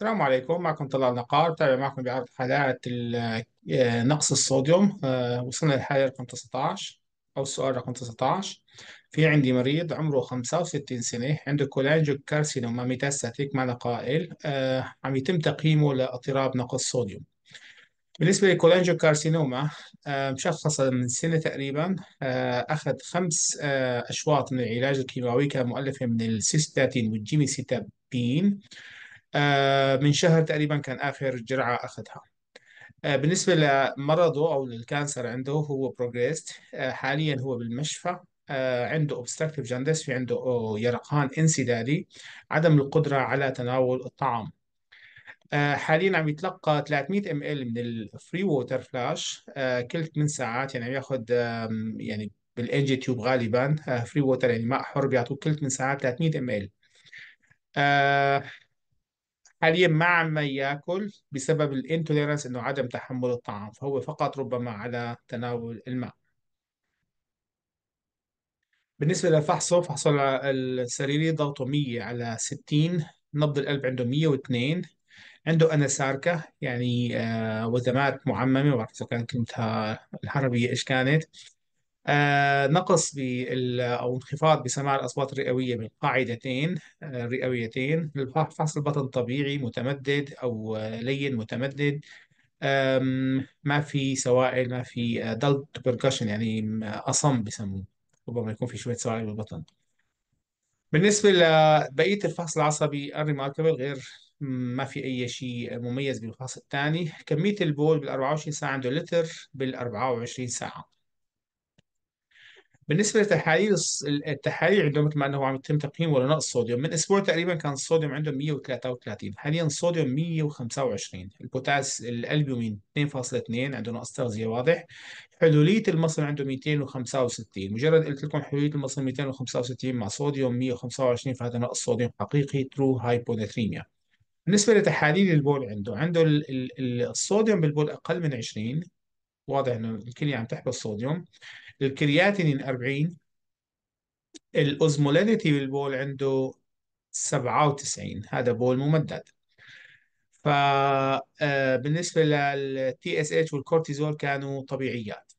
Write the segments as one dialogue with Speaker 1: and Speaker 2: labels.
Speaker 1: السلام عليكم. معكم طلال نقار تابع معكم بعرض حالات ال- آه، نقص الصوديوم. آه، وصلنا للحالة رقم 19 أو السؤال رقم 19 في عندي مريض عمره 65 سنة عنده cholangiocarcinoma metastatic معناه ناقل. آه، عم يتم تقييمه لاضطراب نقص صوديوم. بالنسبة لل cholangiocarcinoma مشخصة من سنة تقريبا أخذ خمس أشواط من العلاج الكيماوي كان مؤلفة من ال cisplatin وال gemcitabine من شهر تقريبا كان آخر جرعة أخذها. آه، بالنسبة لمرضه أو ال cancer عنده هو progressed حاليا هو بالمشفى. آه، عنده obstructive jaundice في عنده آه، يرقان انسدادي عدم القدرة على تناول الطعام. آه، حاليا عم يتلقى 300 ml من ال free water flush كل 8 ساعات يعني عم ياخذ يعني بال NG tube غالبا. free water يعني ماء حر بيعطوه كل 8 ساعات 300 ml حاليا ما عم يأكل بسبب الانتوليرانس إنه عدم تحمل الطعام؟ فهو فقط ربما على تناول الماء. بالنسبة لفحصه فحصه السريري ضغطه 100 على 60 نبض القلب عنده 102 عنده أناساركا يعني آه وزمات معممة ما بعرف إذا كانت كلمتها العربية إيش كانت. نقص بال أو انخفاض بسماع الأصوات الرئوية من قاعدتين آه رئويتين. فحص البطن طبيعي متمدد أو آه لين متمدد. ما في سوائل ما في دلت بركشن يعني م- أصم بسموه ربما يكون في شوية سوائل بالبطن. بالنسبة لبقية الفحص العصبي الريماركبل غير ما في أي شيء مميز بالفحص الثاني. كمية البول بال 24 ساعة عنده لتر بال 24 ساعة. بالنسبة للتحاليل الص- التحاليل عنده مثل ما أنه عم يتم تقييمه لنقص صوديوم من أسبوع تقريبا كان الصوديوم عنده 133 حاليا الصوديوم 125 البوتاس الألبومين 2.2 عنده نقص تغذية واضح. حلولية المصل عنده 265 مجرد قلت لكم حلولية المصل 265 مع صوديوم 125 فهذا نقص صوديوم حقيقي true hyponatremia بالنسبة لتحاليل البول عنده عنده ال- ال- ال- الصوديوم بالبول أقل من 20 واضح إنه الكلية عم تحبس صوديوم. الكرياتينين 40 ال osmolarity بالبول عنده 97 هذا بول ممدد. فبالنسبة لل TSH والكورتيزول كانوا طبيعيات.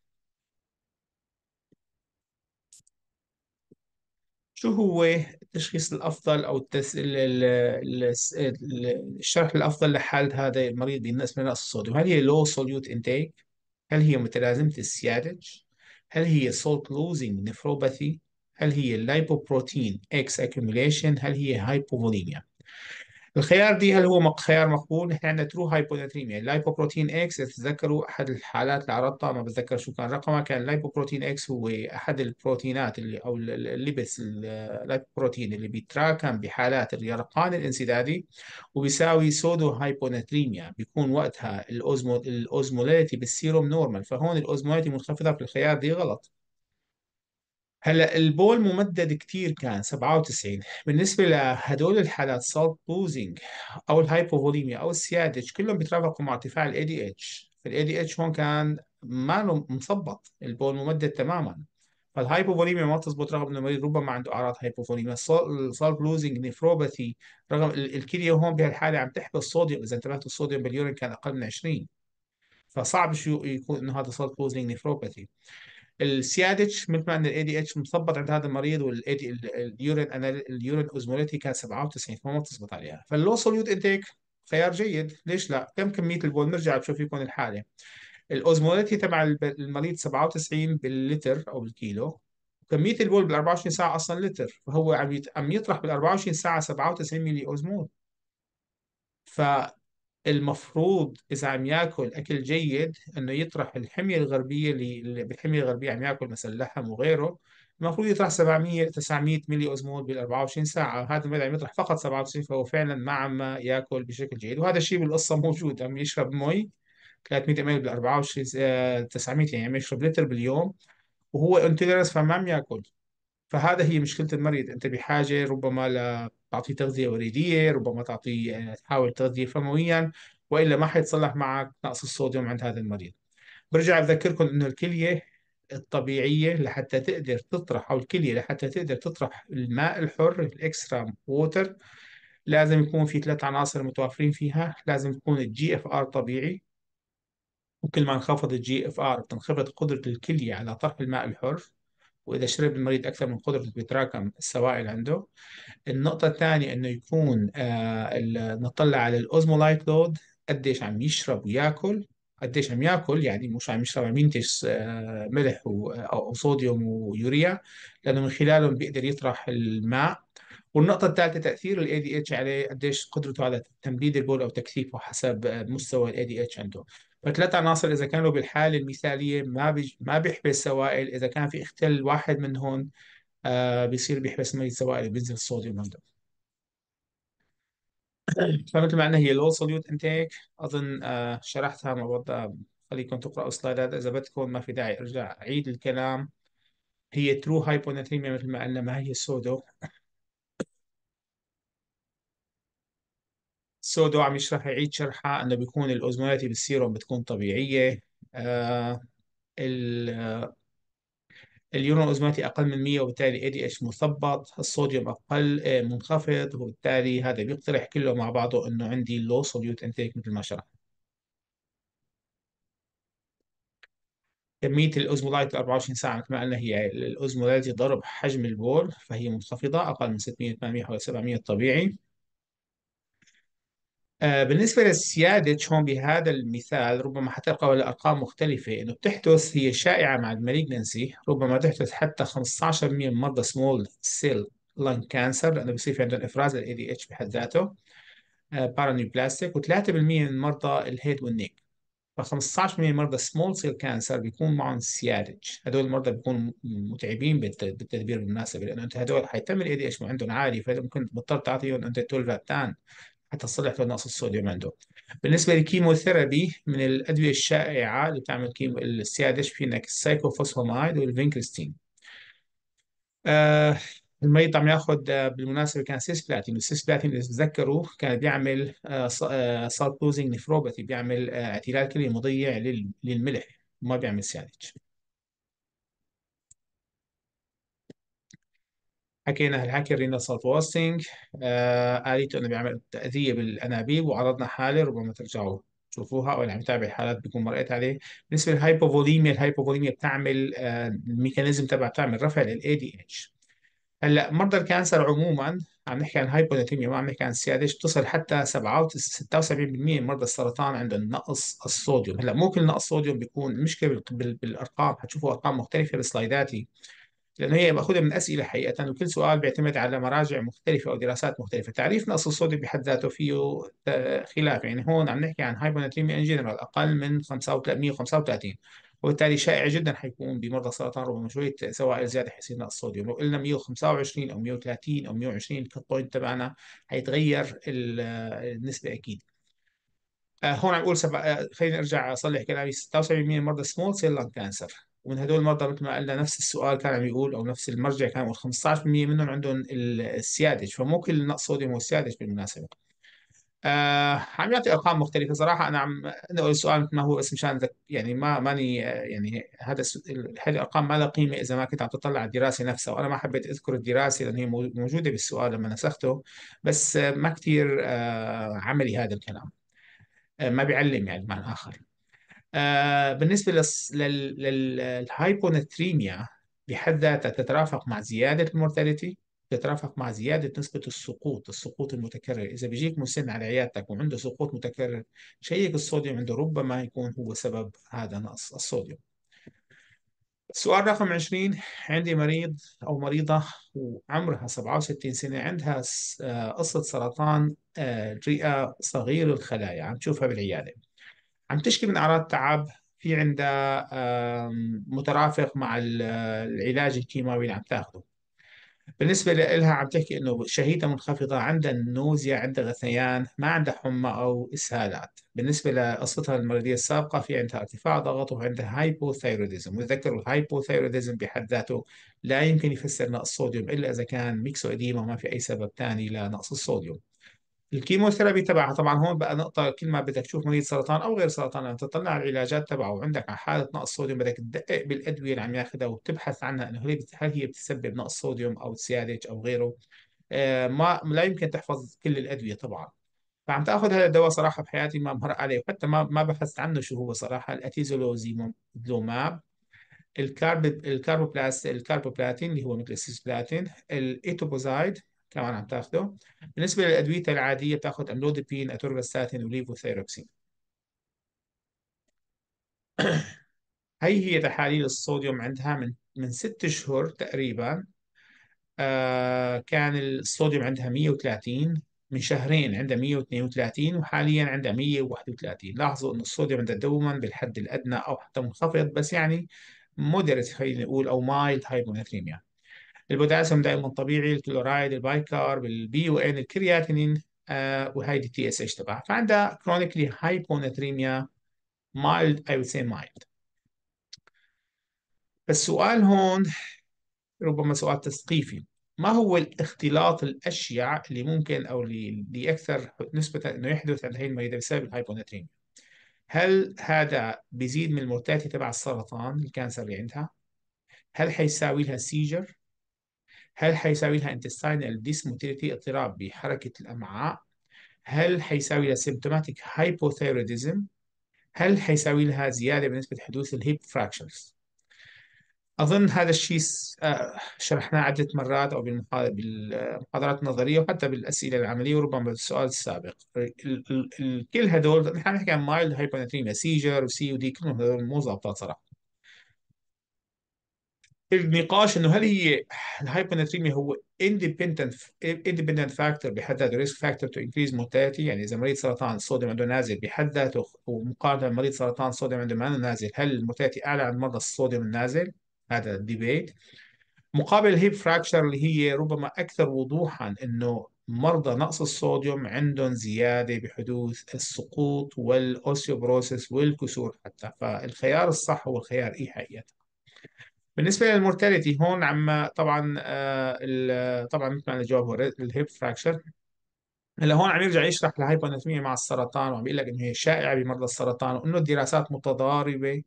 Speaker 1: شو هو التشخيص الأفضل أو التس... ال... ال... ال... ال- الشرح الأفضل لحال هذا المريض بالنسبة لنقص الصوديوم هل هي low solute intake هل هي متلازمة ال SIADH هل هي salt losing nephropathy هل هي lipoprotein X accumulation هل هي hypovolemia الخيار D هل هو خيار مقبول؟ نحن عندنا true hyponatremia ال lipoprotein X تتذكروا أحد الحالات اللي عرضتها؟ ما بتذكر شو كان رقمها. كان ال lipoprotein X هو أحد البروتينات اللي أو ال- ال- ال lipids ال lipoprotein اللي بيتراكم بحالات اليرقان الانسدادي وبيساوي pseudohyponatremia بيكون وقتها ال osmo ال osmolarity بال serum normal فهون ال osmolarity منخفضة في الخيار D غلط. هلا البول ممدد كتير كان 97 بالنسبة لهدول الحالات salt losing أو ال hypovolemia أو ال SIADH كلهم بيترافقوا مع ارتفاع الاي دي اتش فالاي دي اتش هون كان ماله مثبط البول ممدد تماما. فال hypovolemia ما تزبط رغم إنه المريض ربما عنده أعراض hypovolemia ال salt losing nephropathy رغم ال- الكلية هون بهالحالة عم تحبس صوديوم إذا انتبهت الصوديوم بال urine كان أقل من 20 فصعب شو يكون إنه هذا salt losing nephropathy ال SIADH مثل ما ان ال ADH مثبط عند هذا المريض وال AD ال urine ال urine osmolality كان 97 فما بتزبط عليها. فال low solute intake خيار جيد. ليش لا؟ كم كميه البول. نرجع نشوف يكون الحالة. ال osmolality تبع المريض 97 باللتر أو بالكيلو. كميه البول بال 24 ساعة أصلا لتر. فهو عم عم يطرح بال 24 ساعة 97 ملي أوزمول. المفروض إذا عم ياكل أكل جيد إنه يطرح الحمية الغربية اللي بالحمية الغربية عم ياكل مثلا لحم وغيره المفروض يطرح 700 900 ملي أوزمول بال 24 ساعة. هذا المريض عم يطرح فقط 97 فهو فعلا ما عم ياكل بشكل جيد. وهذا الشيء بالقصة موجود. عم يشرب مي 300 مل بال 24 آه، 900 يعني عم يشرب لتر باليوم وهو انتوليرنس فما عم ياكل. فهذا هي مشكلة المريض. أنت بحاجة ربما لتعطيه تغذية وريدية ربما تعطيه آه، تحاول تغذية فمويا وإلا ما حيتصلح معك نقص الصوديوم عند هذا المريض. برجع بذكركم إنه الكلية الطبيعية لحتى تقدر تطرح أو الكلية لحتى تقدر تطرح الماء الحر ال extra water لازم يكون في ثلاث عناصر متوفرين فيها. لازم يكون ال GFR طبيعي. وكل ما انخفض ال GFR بتنخفض قدرة الكلية على طرح الماء الحر. وإذا شرب المريض أكثر من قدرته بيتراكم السوائل عنده. النقطة الثانية إنه يكون آه نطلع على ال osmolite load. قديش عم يشرب وياكل. قديش عم ياكل يعني مش عم يشرب عم ينتج آه ملح و- أو صوديوم ويوريا لأنه من خلالهم بيقدر يطرح الماء. والنقطة الثالثة تأثير ال ADH عليه قديش قدرته على تنبيذ البول أو تكثيفه حسب مستوى ال ADH عنده. فثلاث عناصر إذا كانوا بالحالة المثالية ما بيج... ما بيحبس سوائل. إذا كان في اختل واحد منهم آه بيصير بيحبس مية سوائل بينزل الصوديوم عنده. فمثل ما قلنا هي low solute intake أظن آه شرحتها ما بدها خليكم تقرأوا slide ات إذا بدكم ما في داعي أرجع أعيد الكلام. هي true hyponatremia مثل ما قلنا ما هي pseudo pseudo عم يشرح يعيد شرحها إنه بيكون ال osmolarity بال serum بتكون طبيعية. آه ال- ال urine osmolarity أقل من 100 وبالتالي ADH مثبط الصوديوم أقل آه منخفض وبالتالي هذا بيقترح كله مع بعضه إنه عندي low solute intake مثل ما شرح. كمية ال osmolytes 24 ساعة مثل ما قلنا هي ال osmolarity ضرب حجم البول فهي منخفضة أقل من 600 800 حوالي 700 طبيعي. آه، بالنسبة لل SIADH هون بهذا المثال ربما حتلقى الأرقام مختلفة. إنه بتحدث هي شائعة مع ال malignancy ربما تحدث حتى 15% من مرضى small cell lung cancer لأنه بصير في عندهم إفراز ال ADH بحد ذاته paraneoplastic و3% من مرضى ال head وال neck ف15% من مرضى small cell cancer بيكون معهم SIADH هدول المرضى بيكونوا متعبين بالت- بالتدبير المناسب لأنه أنت هدول حيتم ال ADH عندهم عالي فممكن تضطر تعطيهم أنت tolvaptan حتى تصلح نقص الصوديوم عنده. بالنسبة لل chemotherapy من الأدوية الشائعة اللي بتعمل كيمو ال SIADH في عندك ال cyclophosphamide وال vincristine. آه المريض عم ياخذ آه بالمناسبة كان cisplatin ال cisplatin إذا تتذكروا كان بيعمل salt losing nephropathy بيعمل آه اعتلال كلي مضيع لل- للملح ما بيعمل SIADH حكينا الحكي ال renal salt wasting آه قلت إنه بيعمل تأذية بالانابيب وعرضنا حالة ربما ترجعوا تشوفوها أو اللي عم يتابع الحالات بيكون مرقت عليه. بالنسبة لل hypovolemia ال hypovolemia بتعمل آه ال mechanism تبع بتعمل رفع لل ADH هلأ مرضى ال cancer عموما عم نحكي عن hyponatremia ما عم نحكي عن SIADH بتصل حتى 76% من مرضى السرطان عندهم نقص الصوديوم. هلأ مو كل نقص صوديوم بيكون بال- بالأرقام حتشوفوا أرقام مختلفة ب slides اتي لأنه هي باخذها من أسئلة حقيقة. وكل سؤال بيعتمد على مراجع مختلفة أو دراسات مختلفة. تعريف نقص الصوديوم بحد ذاته فيه خلاف. يعني هون عم نحكي عن hyponatremia in general أقل من 135 وبالتالي شائع جدا حيكون بمرضى السرطان ربما شوية سوائل زيادة حيصير نقص صوديوم. لو قلنا 125 أو 130 أو 120 ال cut point تبعنا حيتغير ال- النسبة أكيد. آه، هون عم بقول سبع... آه، خليني أرجع أصلح كلامي. 76% من مرضى small cell lung cancer ومن هدول المرضى مثل ما قلنا نفس السؤال كان عم يقول أو نفس المرجع كان يقول 15% منهم عندهم ال- ال SIADH فمو كل نقص صوديوم هو ال SIADH بالمناسبة. آه عم يعطي أرقام مختلفة. صراحة أنا عم انقل السؤال مثل ما هو بس مشان. يعني ما ماني يعني هذا هذه الأرقام ما لها قيمة إذا ما كنت عم تطلع على الدراسة نفسها وأنا ما حبيت أذكر الدراسة لأن هي مو- موجودة بالسؤال لما نسخته بس ما كثير آه عملي هذا الكلام. آه، ما بيعلم يعني بمعنى آه، بالنسبة للس- لل- لل- لل hyponatremia بحد ذاتها تترافق مع زيادة ال mortality تترافق مع زيادة نسبة السقوط السقوط المتكرر. إذا بيجيك مسن على عيادتك وعنده سقوط متكرر check الصوديوم عنده ربما يكون هو سبب هذا نقص الصوديوم. السؤال رقم 20 عندي مريض أو مريضة وعمرها 67 سنة عندها آه، قصة سرطان آه، رئة صغير الخلايا. عم تشوفها بالعيادة. عم تشكي من أعراض تعب في عندها مترافق مع ال- العلاج الكيماوي اللي عم تاخده. بالنسبة لها عم تحكي إنه شهيتها منخفضة عندها nausea عندها غثيان ما عندها حمى أو إسهالات. بالنسبة لقصتها المرضية السابقة في عندها ارتفاع ضغط وعندها hypothyroidism وتذكروا ال hypothyroidism بحد ذاته لا يمكن يفسر نقص الصوديوم إلا إذا كان myxedema وما في أي سبب ثاني لنقص الصوديوم. ال chemotherapy تبعها طبعا هون بقى نقطة كل ما بدك تشوف مريض سرطان أو غير سرطان لما تطلع على العلاجات تبعه. وعندك على حالة نقص صوديوم بدك تدقق بالأدوية اللي عم ياخذها وتبحث عنها إنه هل هي بتسبب نقص صوديوم أو SIADH أو غيره. آه، ما لا يمكن تحفظ كل الأدوية طبعا. فعم تأخذ هذا الدواء صراحة بحياتي ما مرق عليه وحتى ما ما بحثت عنه شو هو صراحة. ال atezolizumab ال carb- ال carboplas- ال carboplatin اللي هو مثل ال cisplatin ال etoposide كمان عم تاخده بالنسبة للأدوية العادية بتأخذ amlodipine atorvastatin و levothyroxine هي هي تحاليل الصوديوم عندها من من ست شهور تقريبا. آه كان الصوديوم عندها 130 من شهرين عندها 132 وحاليا عندها 131 لاحظوا إنه الصوديوم عندها دوما بالحد الأدنى أو حتى منخفض بس يعني moderate خلينا نقول أو mild hyponatremia البوتاسيوم دائما طبيعي ال chloride ال bicarb ال BUN ال creatinine آه وهي دي TSH تبعها فعندها chronically hyponatremia mild I would say mild السؤال هون ربما سؤال تثقيفي ما هو الاختلاط الأشيع اللي ممكن أو اللي أكثر نسبة أنه يحدث عند هي المريضة بسبب ال hyponatremia هل هذا بيزيد من ال mortality تبع السرطان ال cancer اللي عندها؟ هل حيساوي لها seizure؟ هل حيساوي لها intestinal dysmotility اضطراب بحركة الأمعاء؟ هل حيساوي لها symptomatic hypothyroidism؟ هل حيساوي لها زيادة بنسبة حدوث ال hip fractures؟ أظن هذا الشيء آه، شرحناه عدة مرات أو بالمحاضرات النظرية وحتى بالأسئلة العملية وربما بالسؤال السابق كل هدول نحن نحكي عن مايلد هايبوناتريميا سيجر وسي ودي كلهم هدول مو ظابطات صراحة النقاش إنه هل هي ال hyponatremia هو independent independent factor بحد ذاته risk factor to increase mortality يعني إذا مريض سرطان الصوديوم عنده نازل بحد ذاته ومقارنة بمريض سرطان الصوديوم عنده ما نازل هل ال mortality أعلى عند مرضى الصوديوم النازل؟ هذا ال debate مقابل ال hip fracture اللي هي ربما أكثر وضوحا أنه مرضى نقص الصوديوم عندهم زيادة بحدوث السقوط وال osteoporosis والكسور حتى فالخيار الصح هو الخيار إي حقيقة؟ بالنسبة لل mortality هون عم طبعا آه طبعا مثل ما الجواب هو ال hip fracture. هلأ هون عم يرجع يشرح ال hyponatremia مع السرطان وعم يقول لك إنه هي شائعة بمرضى السرطان وإنه الدراسات متضاربة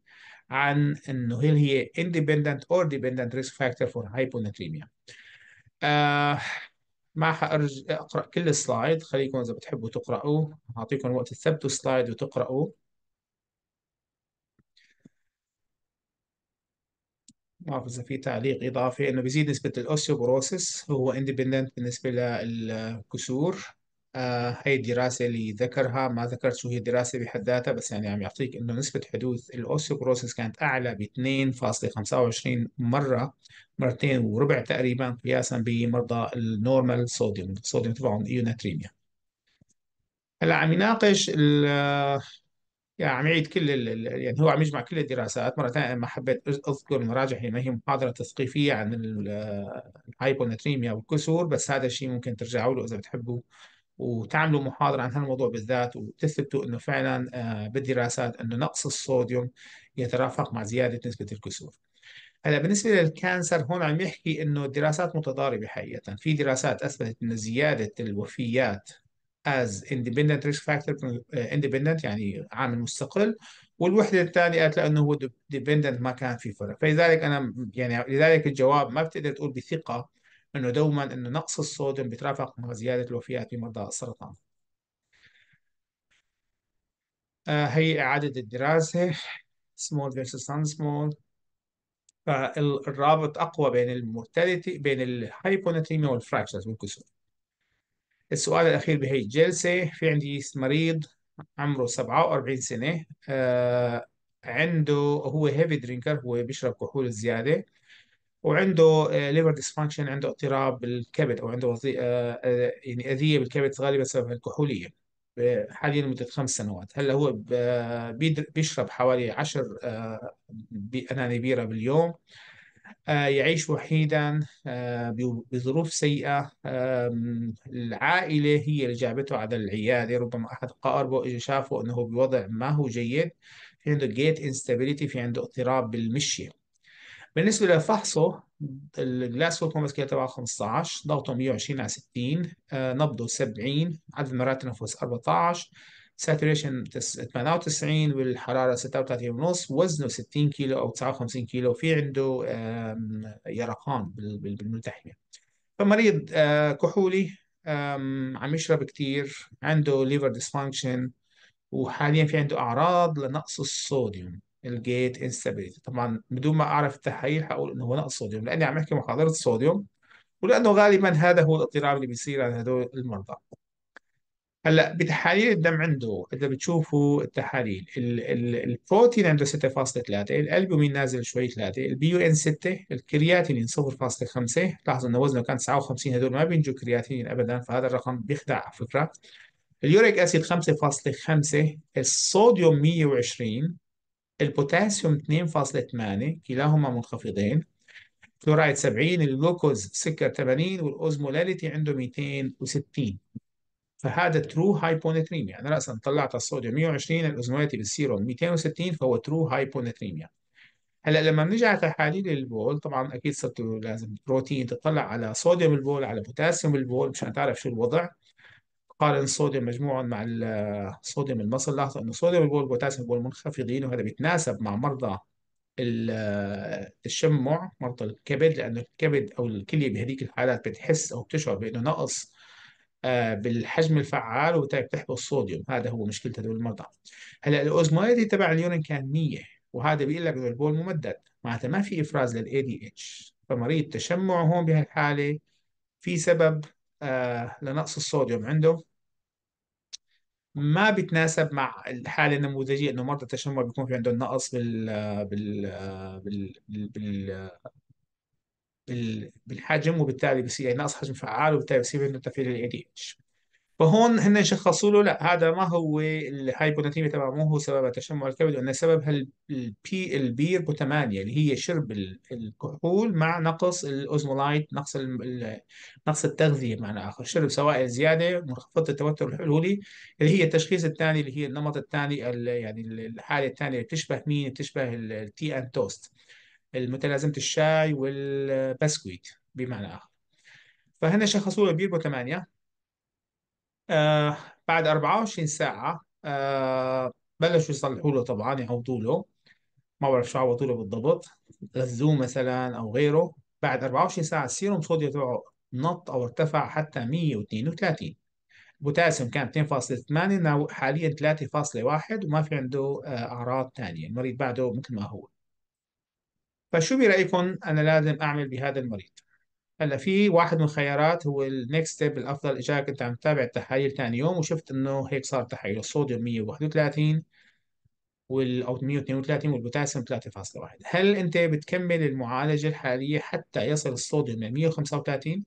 Speaker 1: عن إنه هل هي independent or dependent risk factor for hyponatremia. آه ما حأرج أقرأ كل السلايد خليكم إذا بتحبوا تقرأوا أعطيكم وقت تثبتوا السلايد وتقرأوا. اذا في تعليق إضافي إنه بيزيد نسبة ال osteoporosis هو independent بالنسبة للكسور. آه هي الدراسة اللي ذكرها ما ذكرت شو هي الدراسة بحد ذاتها بس يعني عم يعطيك إنه نسبة حدوث ال osteoporosis كانت أعلى ب 2.25 مرة مرتين وربع تقريبا قياسا بمرضى ال normal صوديوم الصوديوم تبعهم eunatremia هلأ عم يناقش يعني عم يعيد كل ال... يعني هو عم يجمع كل الدراسات. مرة ثانية ما حبيت أذكر المراجع هي ما هي محاضرة تثقيفية عن ال hyponatremia والكسور بس هذا الشيء ممكن ترجعوا له إذا بتحبوا. وتعملوا محاضرة عن هالموضوع بالذات وتثبتوا إنه فعلا آه، بالدراسات إنه نقص الصوديوم يترافق مع زيادة نسبة الكسور. هلأ بالنسبة لل cancer هون عم يحكي إنه الدراسات متضاربة حقيقة، في دراسات أثبتت إنه زيادة الوفيات as independent risk factor uh, independent يعني عامل مستقل والوحدة الثانية قالت لأنه هو dependent ما كان في فرق. فلذلك أنا يعني لذلك الجواب ما بتقدر تقول بثقة إنه دوما إنه نقص الصوديوم بيترافق مع زيادة الوفيات في مرضى السرطان آه هي إعادة الدراسة small versus non-small. فالرابط أقوى بين ال mortality بين ال hyponatremia وال fractures والكسور. السؤال الأخير بهي الجلسة في عندي مريض عمره 47 سنة آه عنده هو heavy drinker هو بيشرب كحول زيادة وعنده liver آه dysfunction عنده اضطراب بالكبد أو عنده وظي... آه آه يعني أذية بالكبد غالبا بسبب الكحولية حاليا لمدة خمس سنوات. هلأ هو بيشرب حوالي 10 آه قناني بيرة باليوم. آه، يعيش وحيدا آه، بظروف سيئة. العائلة هي اللي جابته على العيادة. ربما أحد قرايبه إجا شافه أنه بوضع ما هو جيد. في عنده gait instability في عنده اضطراب بالمشية بالنسبة لفحصه ال Glasgow coma scale تبعه 15 ضغطه 120 على 60 آه، نبضه 70 عدد مرات تنفس 14 saturation 98 والحرارة 36 ونص وزنه 60 كيلو أو 59 كيلو في عنده يرقان بالملتحمة. فمريض آه، كحولي عم يشرب كتير عنده liver dysfunction وحاليا في عنده أعراض لنقص الصوديوم ال gait instability طبعا بدون ما أعرف التحاليل حقول إنه هو نقص صوديوم لأني عم أحكي محاضرة الصوديوم ولأنه غالبا هذا هو الاضطراب اللي بيصير عند هدول المرضى. هلا بتحاليل الدم عنده إذا بتشوفوا التحاليل ال ال البروتين عنده 6.3 الألبومين نازل شوي 3 ال BUN 6 الكرياتينين 0.5 لاحظوا انه وزنه كان 59 هدول ما بينجوا كرياتينين ابدا فهذا الرقم بيخدع على فكرة. ال uric acid 5.5 الصوديوم 120 البوتاسيوم 2.8 كلاهما منخفضين كلورايد 70 الجلوكوز سكر 80 وال osmolarity عنده 260 فهذا true hyponatremia أنا راسا طلعت الصوديوم 120 ال osmolarity بال serum 260 فهو true hyponatremia هلأ لما بنيجي على تحاليل البول طبعا أكيد صرت لازم بروتين تطلع على صوديوم البول على بوتاسيوم البول مشان تعرف شو الوضع. قارن الصوديوم مجموعا مع صوديوم المصل لاحظوا إنه صوديوم البول وبوتاسيوم البول منخفضين وهذا بيتناسب مع مرضى ال- التشمع مرضى الكبد لأنه الكبد أو الكلية بهذيك الحالات بتحس أو بتشعر بأنه نقص بالحجم الفعال وبالتالي بتحبس الصوديوم. هذا هو مشكلة هذول المرضى هلأ ال osmolarity تبع ال urine كان 100 وهذا بيقول لك انه البول ممدد. معناتها ما في إفراز لل ADH فمريض تشمع هون بهالحالة في سبب آه لنقص الصوديوم عنده. ما بيتناسب مع الحالة النموذجية إنه مرضى التشمع بيكون في عندهم نقص بال بال بال بال, بال بال- بالحجم وبالتالي بصير يعني نقص حجم فعال وبالتالي بصير عنده تفعيل ال ADH فهون هن شخصوا له لا هذا ما هو ال hyponatremia تبعه مو هو سبب تشمع الكبد وإنه سببها ال B ال beer potomania اللي هي شرب ال- الكحول مع نقص ال osmolyte نقص نقص التغذية بمعنى آخر. شرب سوائل زيادة منخفضة التوتر الحلولي اللي هي التشخيص الثاني اللي هي النمط الثاني ال- يعني الحالة الثانية اللي بتشبه مين؟ بتشبه ال tea and toast المتلازمة الشاي والبسكويت بمعنى آخر. فهنا شخصوا له بير بو 8 آه بعد 24 ساعة آه بلشوا يصلحوا له طبعا يعوضوا له. ما بعرف شو عوضوا له بالضبط. غذوه مثلا أو غيره. بعد 24 ساعة ال serum sodium تبعه نط أو ارتفع حتى 132 بوتاسيوم كان 2.8 now حاليا 3.1 وما في عنده آه أعراض ثانية المريض بعده مثل ما هو. فشو برأيكم أنا لازم أعمل بهذا المريض؟ هلأ في واحد من الخيارات هو ال next step الأفضل إجاك أنت عم تتابع التحاليل ثاني يوم وشفت إنه هيك صار تحاليل الصوديوم 131 وال أو 132 والبوتاسيوم 3.1 هل أنت بتكمل المعالجة الحالية حتى يصل الصوديوم ل 135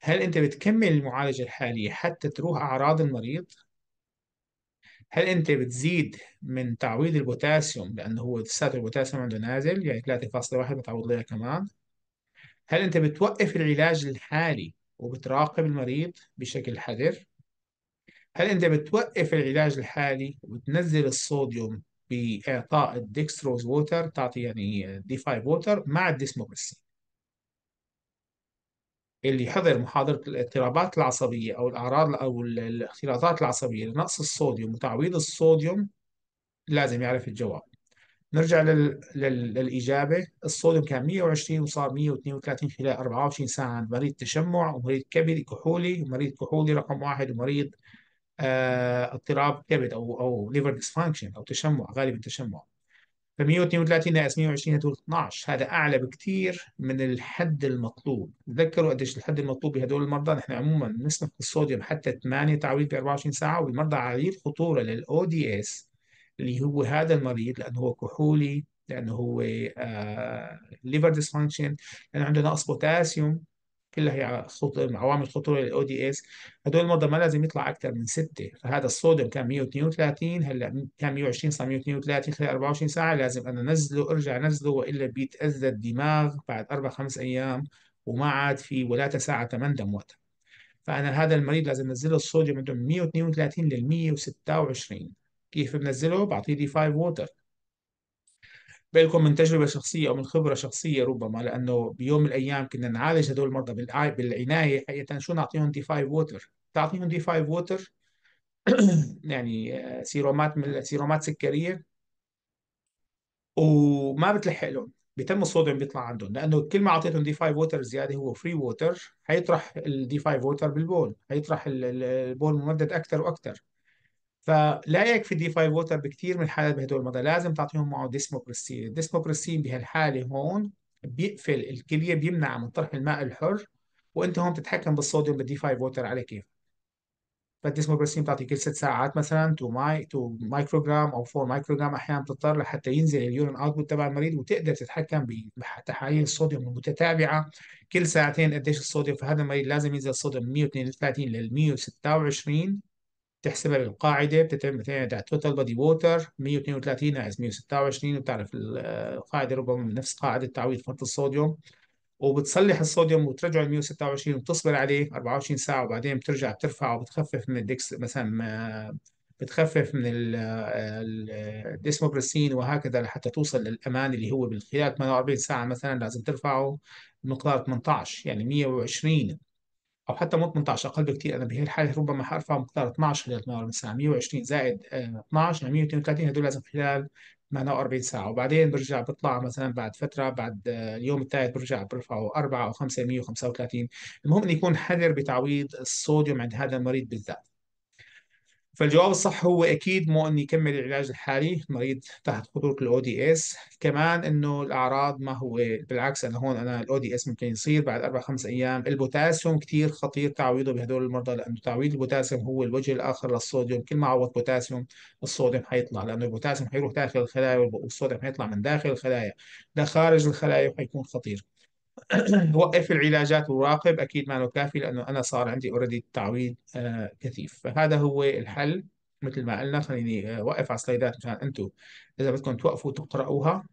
Speaker 1: هل أنت بتكمل المعالجة الحالية حتى تروح أعراض المريض؟ هل أنت بتزيد من تعويض البوتاسيوم لأنه هو لساته البوتاسيوم عنده نازل يعني 3.1 بتعوض لها كمان هل أنت بتوقف العلاج الحالي وبتراقب المريض بشكل حذر؟ هل أنت بتوقف العلاج الحالي وبتنزل الصوديوم بإعطاء ال dextrose water تعطي يعني D 5 water مع ال desmopressin اللي حضر محاضرة الاضطرابات العصبية أو الأعراض أو الاختلاطات العصبية لنقص الصوديوم وتعويض الصوديوم لازم يعرف الجواب. نرجع لل... لل... للإجابة. الصوديوم كان 120 وصار 132 خلال 24 ساعة عند مريض تشمع ومريض كبد كحولي ومريض كحولي رقم واحد ومريض آه... اضطراب كبد أو أو liver dysfunction أو تشمع غالبا تشمع. ف 132 ناقص 120 هدول 12 هذا أعلى بكثير من الحد المطلوب. تذكروا قديش الحد المطلوب بهدول المرضى. نحن عموما نسمح بالصوديوم حتى 8 تعويض ب 24 ساعة والمرضى عاليي الخطورة لل ODS اللي هو هذا المريض لأنه هو كحولي لأنه هو liver dysfunction لأنه عنده نقص بوتاسيوم كلها هي عوامل خطوره لل ODS هدول المرضى ما لازم يطلع أكثر من ستة. فهذا الصوديوم كان 132 هلأ كان 120 صار 132 خلال 24 ساعة لازم أنا انزله أرجع انزله وإلا بيتأذى الدماغ بعد أربع خمس أيام وما عاد في ولات ساعة مندم وقتها فأنا هذا المريض لازم انزله الصوديوم عنده من 132 لل 126 كيف بنزله؟ بعطيه D 5 water. بالكم من تجربة شخصية أو من خبرة شخصية ربما لأنه بيوم من الأيام كنا نعالج هدول المرضى بالع- بالعناية حقيقة. شو نعطيهم D 5 water؟ تعطيهم D 5 water؟ يعني آه، سيرومات من سيرومات سكرية. وما بتلحق لهم بيتم الصوديوم بيطلع عندهم لأنه كل ما أعطيتهم D 5 water زيادة هو free water حيطرح ال D 5 water بالبول حيطرح ال- ال- البول ممدد أكثر وأكثر فلا يكفي D 5 water بكثير من الحالات بهدول المرضى لازم تعطيهم معه desmopressin ال desmopressin بهالحاله هون بيقفل الكلية بيمنع من طرح الماء الحر وأنت هون بتتحكم بالصوديوم بال D 5 water على كيف؟ فال desmopressin بتعطي كل ست ساعات مثلا 2 ماي 2 مايكروجرام أو 4 مايكروجرام أحيانا بتضطر لحتى ينزل ال urine output تبع المريض وتقدر تتحكم بتحاليل الصوديوم المتتابعة كل ساعتين قديش الصوديوم. فهذا المريض لازم ينزل الصوديوم من 132 لل 126 تحسبها بالقاعده بتعتمد على total body water 132 ناقص 126 وبتعرف القاعدة ربما نفس قاعدة تعويض فرط الصوديوم. وبتصلح الصوديوم وترجعه ل 126 وبتصبر عليه 24 ساعة وبعدين بترجع بترفعه وبتخفف من ال dex مثلا بتخفف من ال desmopressin وهكذا لحتى توصل للأمان اللي هو خلال 48 ساعة مثلا لازم ترفعه بمقدار 18 يعني 120 أو حتى مو 18 أقل بكثير أنا بهي الحالة ربما حارفع مقدار 12 خلال 48 ساعة 120 زائد آه، 12 يعني 132 هدول لازم خلال 48 ساعة. وبعدين برجع بطلع مثلا بعد فترة بعد آه، اليوم الثالث برجع برفعه 4 أو 5 135 المهم إنه يكون حذر بتعويض الصوديوم عند هذا المريض بالذات. فالجواب الصح هو أكيد مو إنه يكمل العلاج الحالي المريض تحت خطورة الاو دي اس كمان إنه الأعراض ما هو بالعكس أنا هون أنا ال ODS ممكن يصير بعد أربع خمس أيام. البوتاسيوم كثير خطير تعويضه بهدول المرضى لأنه تعويض البوتاسيوم هو الوجه الآخر للصوديوم. كل ما عوض بوتاسيوم الصوديوم حيطلع لأنه البوتاسيوم حيروح داخل الخلايا والصوديوم حيطلع من داخل الخلايا. لخارج الخلايا وحيكون خطير. وقف العلاجات وراقب أكيد ما كافي لأنه أنا صار عندي already التعويض آه كثيف. فهذا هو الحل. مثل ما قلنا خليني آه وقف على سلايدات مشان أنتم إذا بدكم توقفوا تقرأوها.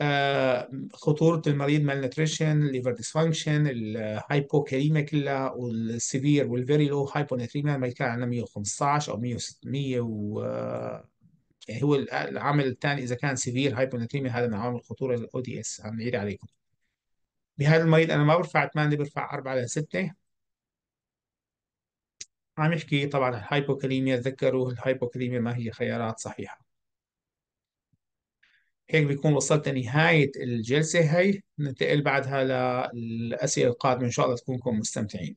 Speaker 1: آه خطورة المريض malnutrition liver dysfunction ال hypokalemia كلها وال severe وال very low hyponatremia ما كان عندنا 115 أو 100 و آه، يعني هو العامل الثاني إذا كان severe hyponatremia هذا من عوامل الخطوره لل ODS عم نعيد عليكم. بهذا المريض أنا ما برفع 8 برفع 4 ل 6 عم يحكي طبعا ال hypokalemia تذكروا ال hypokalemia ما هي خيارات صحيحة. هيك بيكون وصلت لنهاية الجلسة هي ننتقل بعدها للأسئلة القادمة. إن شاء الله تكونوا مستمتعين.